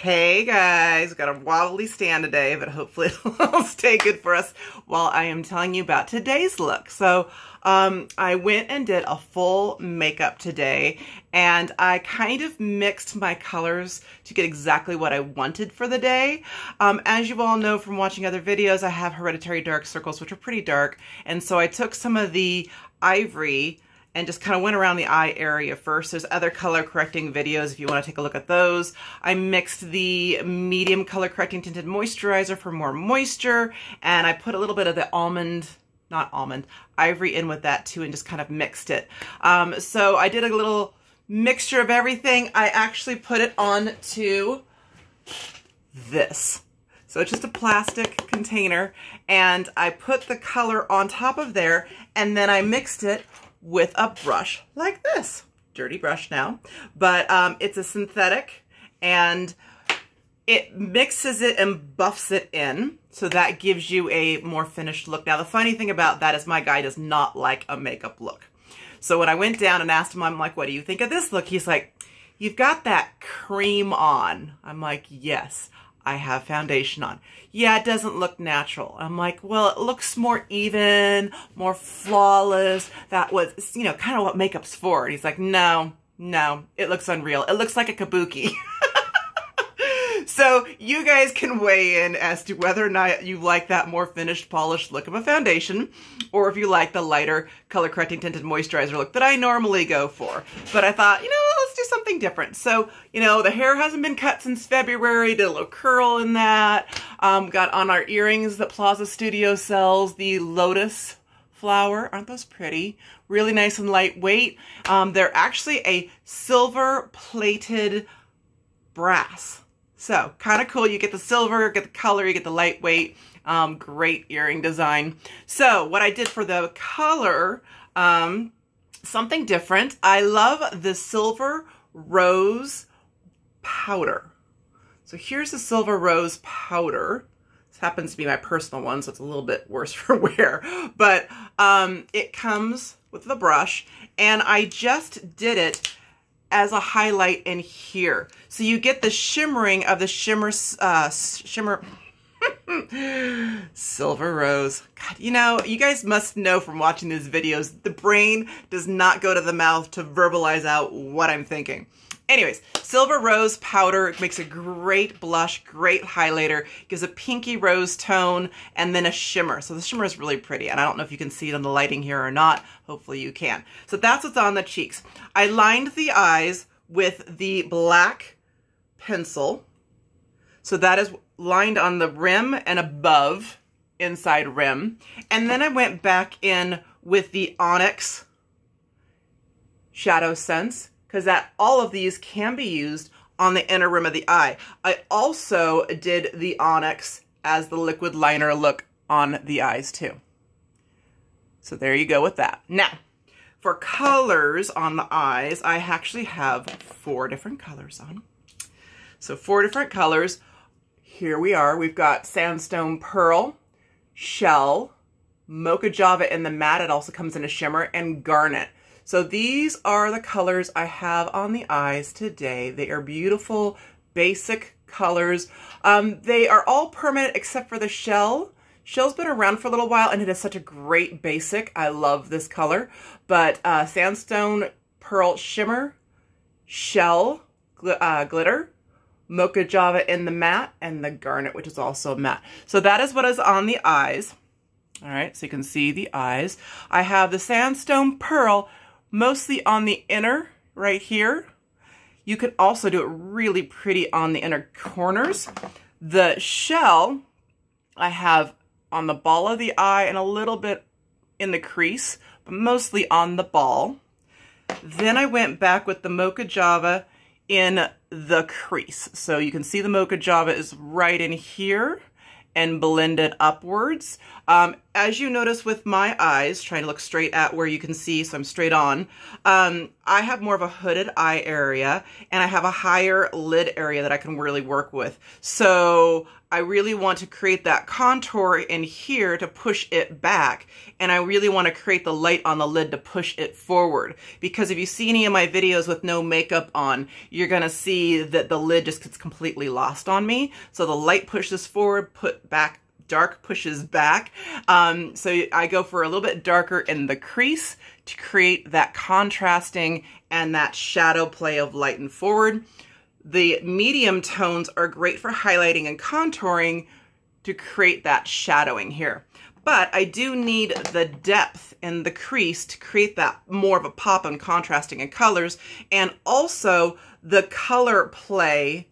Hey guys, got a wobbly stand today, but hopefully it'll stay good for us while I am telling you about today's look. So um, I went and did a full makeup today and I kind of mixed my colors to get exactly what I wanted for the day. Um, as you all know from watching other videos, I have hereditary dark circles, which are pretty dark. And so I took some of the ivory and just kind of went around the eye area first. There's other color correcting videos if you want to take a look at those. I mixed the medium color correcting tinted moisturizer for more moisture, and I put a little bit of the almond not almond, ivory in with that too and just kind of mixed it. Um, so I did a little mixture of everything. I actually put it on to this. So it's just a plastic container and I put the color on top of there and then I mixed it with a brush like this. Dirty brush now, but um, it's a synthetic and it mixes it and buffs it in. So that gives you a more finished look. Now, the funny thing about that is my guy does not like a makeup look. So when I went down and asked him, I'm like, what do you think of this look? He's like, you've got that cream on. I'm like, yes. I have foundation on. Yeah, it doesn't look natural. I'm like, well, it looks more even, more flawless. That was, you know, kind of what makeup's for. And he's like, no, no, it looks unreal. It looks like a kabuki. So you guys can weigh in as to whether or not you like that more finished, polished look of a foundation, or if you like the lighter color correcting tinted moisturizer look that I normally go for. But I thought, you know, something different. So, you know, the hair hasn't been cut since February, did a little curl in that. Um, got on our earrings that Plaza Studio sells, the Lotus flower. Aren't those pretty? Really nice and lightweight. Um, they're actually a silver plated brass. So kind of cool. You get the silver, get the color, you get the lightweight. Um, great earring design. So what I did for the color, um, something different. I love the silver rose powder. So here's the silver rose powder. This happens to be my personal one, so it's a little bit worse for wear. But um, it comes with the brush, and I just did it as a highlight in here. So you get the shimmering of the shimmer, uh, shimmer, Silver Rose. God, you know, you guys must know from watching these videos, the brain does not go to the mouth to verbalize out what I'm thinking. Anyways, Silver Rose powder makes a great blush, great highlighter, gives a pinky rose tone, and then a shimmer. So the shimmer is really pretty, and I don't know if you can see it on the lighting here or not. Hopefully you can. So that's what's on the cheeks. I lined the eyes with the black pencil. So that is lined on the rim and above inside rim. And then I went back in with the Onyx Shadow Sense because that all of these can be used on the inner rim of the eye. I also did the Onyx as the liquid liner look on the eyes too. So there you go with that. Now, for colors on the eyes, I actually have four different colors on. So four different colors. Here we are. We've got Sandstone Pearl, Shell, Mocha Java in the matte. It also comes in a shimmer, and Garnet. So these are the colors I have on the eyes today. They are beautiful, basic colors. Um, they are all permanent except for the shell. Shell's been around for a little while and it is such a great basic. I love this color. But uh, Sandstone Pearl Shimmer, Shell gl uh, Glitter, Mocha Java in the matte, and the Garnet, which is also matte. So that is what is on the eyes. All right, so you can see the eyes. I have the Sandstone Pearl mostly on the inner right here. You can also do it really pretty on the inner corners. The shell I have on the ball of the eye and a little bit in the crease, but mostly on the ball. Then I went back with the Mocha Java in the crease. So you can see the Mocha Java is right in here and blend it upwards. Um, as you notice with my eyes, trying to look straight at where you can see, so I'm straight on, um, I have more of a hooded eye area and I have a higher lid area that I can really work with. So I really want to create that contour in here to push it back. And I really want to create the light on the lid to push it forward. Because if you see any of my videos with no makeup on, you're going to see that the lid just gets completely lost on me. So the light pushes forward, put back dark pushes back. Um, so I go for a little bit darker in the crease to create that contrasting and that shadow play of light and forward. The medium tones are great for highlighting and contouring to create that shadowing here. But I do need the depth in the crease to create that more of a pop and contrasting in colors. And also the color play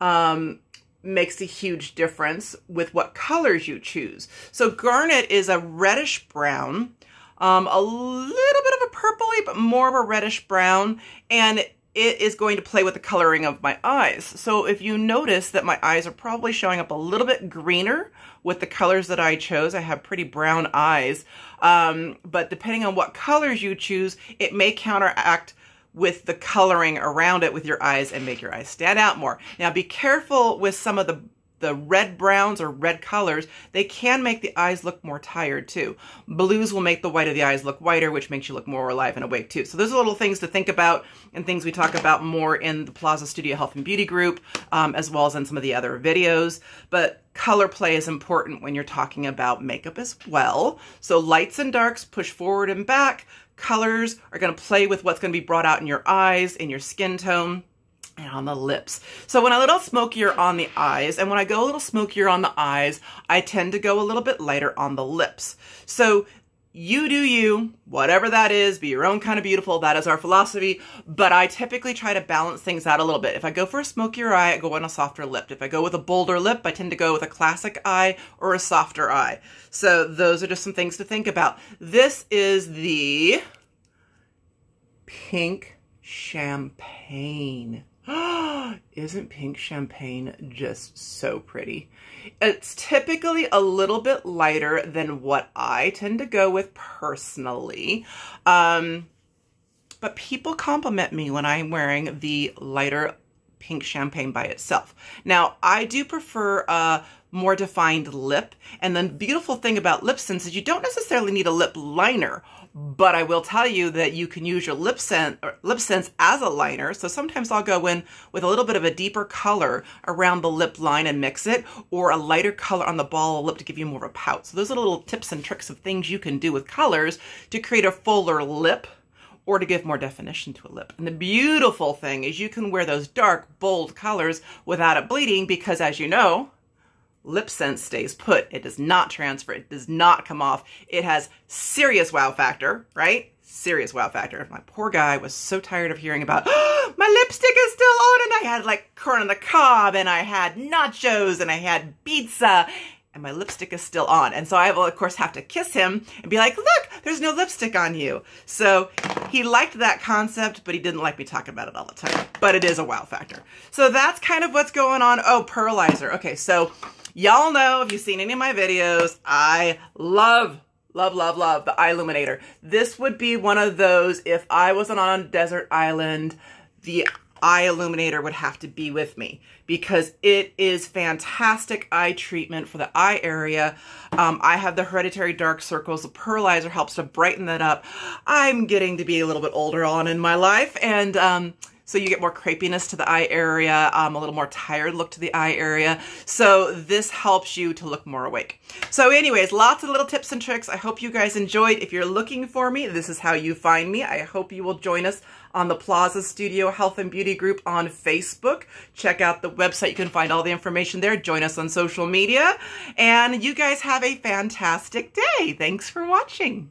um, makes a huge difference with what colors you choose. So garnet is a reddish brown, um, a little bit of a purpley, but more of a reddish brown. And it is going to play with the coloring of my eyes. So if you notice that my eyes are probably showing up a little bit greener with the colors that I chose, I have pretty brown eyes, um, but depending on what colors you choose, it may counteract with the coloring around it with your eyes and make your eyes stand out more. Now be careful with some of the the red browns or red colors, they can make the eyes look more tired too. Blues will make the white of the eyes look whiter, which makes you look more alive and awake too. So those are little things to think about and things we talk about more in the Plaza Studio Health and Beauty group, um, as well as in some of the other videos. But color play is important when you're talking about makeup as well. So lights and darks, push forward and back. Colors are gonna play with what's gonna be brought out in your eyes, in your skin tone and on the lips. So when I a little smokier on the eyes, and when I go a little smokier on the eyes, I tend to go a little bit lighter on the lips. So you do you, whatever that is, be your own kind of beautiful. That is our philosophy. But I typically try to balance things out a little bit. If I go for a smokier eye, I go on a softer lip. If I go with a bolder lip, I tend to go with a classic eye or a softer eye. So those are just some things to think about. This is the pink champagne. Isn't pink champagne just so pretty? It's typically a little bit lighter than what I tend to go with personally. Um, but people compliment me when I'm wearing the lighter pink champagne by itself. Now, I do prefer a more defined lip. And the beautiful thing about LipSense is you don't necessarily need a lip liner but I will tell you that you can use your LipSense, lip sense as a liner. So sometimes I'll go in with a little bit of a deeper color around the lip line and mix it, or a lighter color on the ball of the lip to give you more of a pout. So those are little tips and tricks of things you can do with colors to create a fuller lip or to give more definition to a lip. And the beautiful thing is you can wear those dark, bold colors without it bleeding because as you know, LipSense stays put. It does not transfer. It does not come off. It has serious wow factor, right? Serious wow factor. My poor guy was so tired of hearing about, oh, my lipstick is still on, and I had like corn on the cob, and I had nachos, and I had pizza, and my lipstick is still on. And so I will, of course, have to kiss him and be like, look, there's no lipstick on you. So he liked that concept, but he didn't like me talking about it all the time. But it is a wow factor. So that's kind of what's going on. Oh, pearlizer. Okay, so Y'all know, if you've seen any of my videos, I love, love, love, love the eye illuminator. This would be one of those, if I wasn't on a desert island, the eye illuminator would have to be with me because it is fantastic eye treatment for the eye area. Um, I have the hereditary dark circles. The pearlizer helps to brighten that up. I'm getting to be a little bit older on in my life and um, so you get more crepiness to the eye area, um, a little more tired look to the eye area. So this helps you to look more awake. So anyways, lots of little tips and tricks. I hope you guys enjoyed. If you're looking for me, this is how you find me. I hope you will join us on the Plaza Studio Health and Beauty Group on Facebook. Check out the website. You can find all the information there. Join us on social media. And you guys have a fantastic day. Thanks for watching.